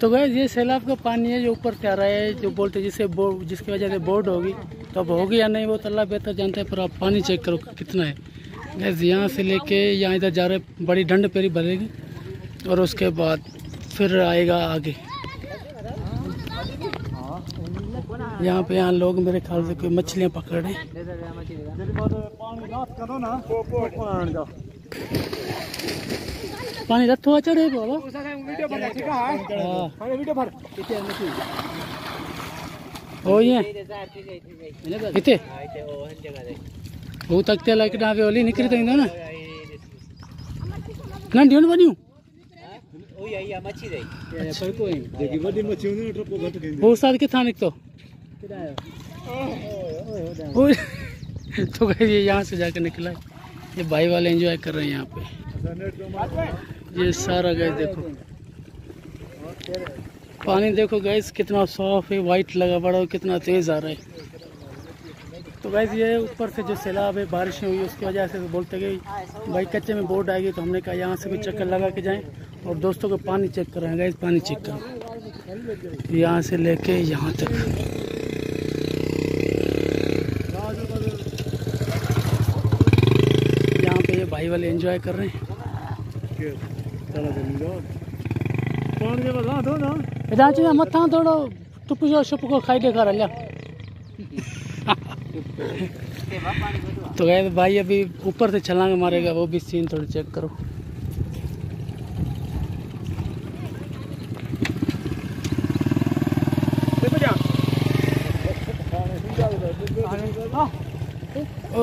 तो गैस ये सैलाब का पानी है जो ऊपर से आ रहा है जो बोलते हैं जिससे बो- जिसकी वजह से बोर्ड होगी। तो अब होगी या नहीं वो तो अल्लाह बेहतर जानता है पर आप पानी चेक करो कितना है। गैस यहाँ से लेके यहाँ इधर जा रहे बड़ी ढंड पेरी भरेगी और उसके बाद फिर आएगा आगे। यहाँ पे यहाँ लोग मेरे ख्याल से कोई मछलियाँ पकड़ रहे हैं। पानी रथो चढ़े पियो हाँ? हो। ईअं हिते हू त अॻिते अलाए किथां वियो हली निकिरी त ईंदो न नंढियूं न। वॾियूं जेकी वॾी मच्छी हूंदी न टपो घटि कंदी हू साथ किथां निकितो वो- तो ये यहाँ से जाकर निकला है। ये भाई वाले एंजॉय कर रहे हैं यहाँ पे। ये सारा गैस देखो। पानी देखो गैस कितना साफ़ है वाइट लगा पड़ा और कितना तेज आ रहा है। तो गैस ये ऊपर से जो सैलाब है, बारिशें हुई, उसकी वजह से बोलते गए, भाई कच्चे में बोर्ड आएगी तो हमने कहा यहाँ से भी चक्कर लगा के जाएँ और दोस्तों को पानी चेक कराएँ। गैस पानी चेक करो यहाँ से लेके यहाँ तक यहाँ पे ये भाई वाले एंजॉय कर रहे हैं। जे मथां थोरो टुप जो छुप को खाई ॾेखार हलिया तो गए भाई अभी ऊपर से छलांग मारेगा, वो भी सीन थोड़ी चेक करो। ओ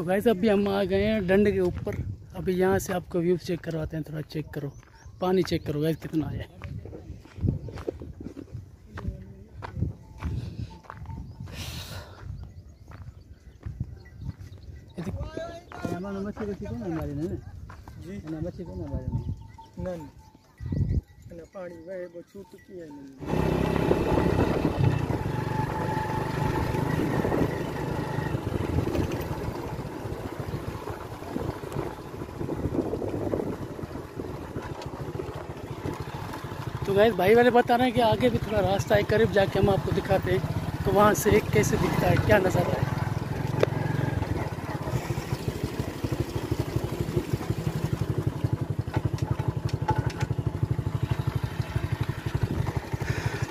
तो गैस अभी हम आ गए हैं डंड के ऊपर। अभी यहाँ से आपको व्यू चेक करवाते हैं, थोड़ा चेक करो। पानी चेक करो गैस कितना आया पानी वह वो छूट किया नहीं। तो गैस भाई वाले बता रहे हैं कि आगे भी थोड़ा रास्ता है करीब जाके हम आपको दिखाते हैं तो वहाँ से एक कैसे दिखता है क्या नज़ारा है।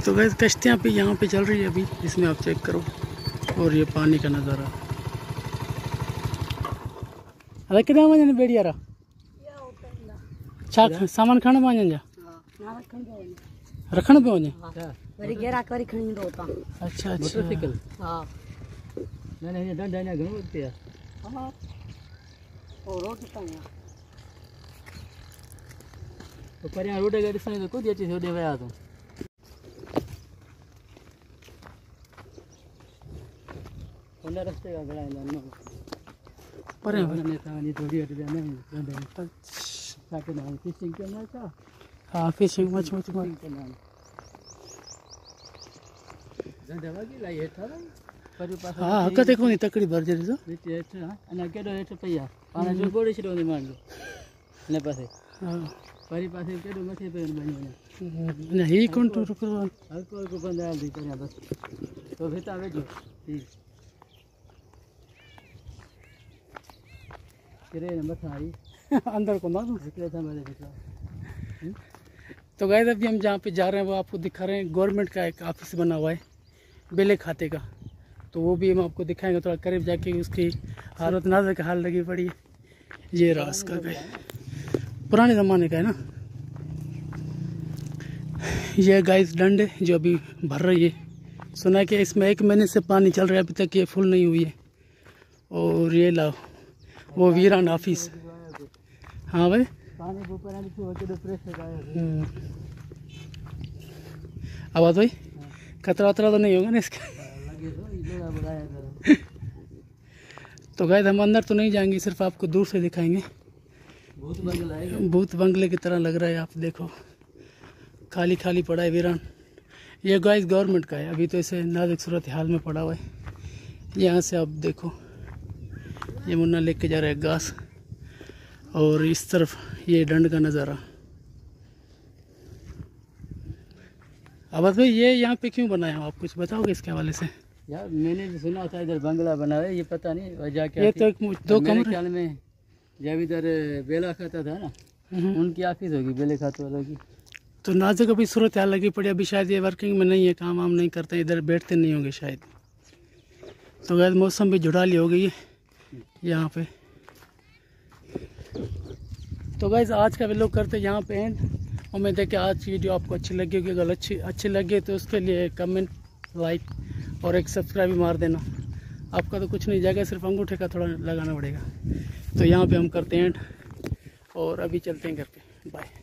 तो गैस कश्तियाँ भी यहाँ पे चल रही है अभी इसमें आप चेक करो और ये पानी का नज़ारा। अरे कितना वज़न बेड़ी यारा? छा सामान खाना वञनि जा? रखण पियो वञे? वरी ग्राहक वरी खणी ईंदो हुतां। अच्छा अच्छा। मोटरसाइकिल हा। न न हीअं डंडा अञा घणो अॻिते आहे पोइ रोटी ताईं पोइ परियाँ रोड खे ॾिसण त कुझु अची होॾे विया तूं। हुन रस्ते खां घणा ईंदा? आहिनि परे हुन में तव्हांजी थोरी विया न आहिनि फिशिंग कंदा आहिनि छा हाँ पासे हाँ कोन्हे तकड़ी पाण जो ॻोड़े छॾियो हूंदी माण्हू हिन पासे हाँ वरी पासे केॾो मथे पियो बणी वञे न ही? कोन टूर करो हल्को हल्को बंदि हलंदी परियाँ बसि तो गए अभी हम जहाँ पे जा रहे हैं, वो आपको दिखा रहे हैं, गवर्नमेंट का एक ऑफ़िस बना हुआ है, बेले खाते का। तो वो भी हम आपको दिखाएँगे, थोड़ा करीब जाके उसकी हालत, नाजर का हाल लगी पड़ी। ये रास का गए पुराने ज़माने का है ना? ये गाइस डंड है जो अभी भर रही है। सुना कि इसमें एक महीने से पानी चल रहा है, अभी तक ये फुल नहीं हुई है। और ये लाओ, वो वीरान ऑफ़िस। हाँ भाई। से प्रेशर आया हम्म। आवाज़ भाई? खतरा वतरा तो नहीं होगा ना इसका? तो गए हम अंदर तो नहीं जाएँगे, सिर्फ़ आपको दूर से दिखाएँगे। बहुत बंगला भूत बंगले की तरह लग रहा है, आप देखो। खाली खाली पड़ा है वीरान। ये गाइस गवर्नमेंट का है। अभी तो इसे नाजुक सूरत हाल में पड़ा हुआ है। यहाँ से आप देखो। ये मुन्ना लेके जा रहा है घास। और इस तरफ़ ये डंड का नज़ारा। आवाज़ भाई ये यहाँ पे क्यों बनाया हो आप? कुछ बताओगे इसके हवाले से? यार मैंने भी सुना था इधर बंगला बना है ये पता नहीं वजह क्या ये तो एक दो कमरे ख्याल में जब इधर बेला खाता था ना हम्म। उनकी ऑफ़िस होगी बेले खाते वालों की। तो नाजुक अभी सूरत हाल लगी पड़ी अभी शायद ये वर्किंग में नहीं है काम वाम नहीं करते इधर बैठते नहीं होंगे शायद। तो गैर मौसम भी जुड़ाली हो गई है यहाँ पे। तो गैस आज का लोग करते हैं यहाँ पे एंड उम्मीद है कि आज की वीडियो आपको अच्छी लगी होगी। अगर अच्छी अच्छी लगी तो उसके लिए कमेंट लाइक और एक सब्सक्राइब मार देना। आपका तो कुछ नहीं जाएगा, सिर्फ़ अंगूठे का थोड़ा लगाना पड़ेगा। तो यहाँ पे हम करते हैं और अभी चलते हैं घर पे। बाय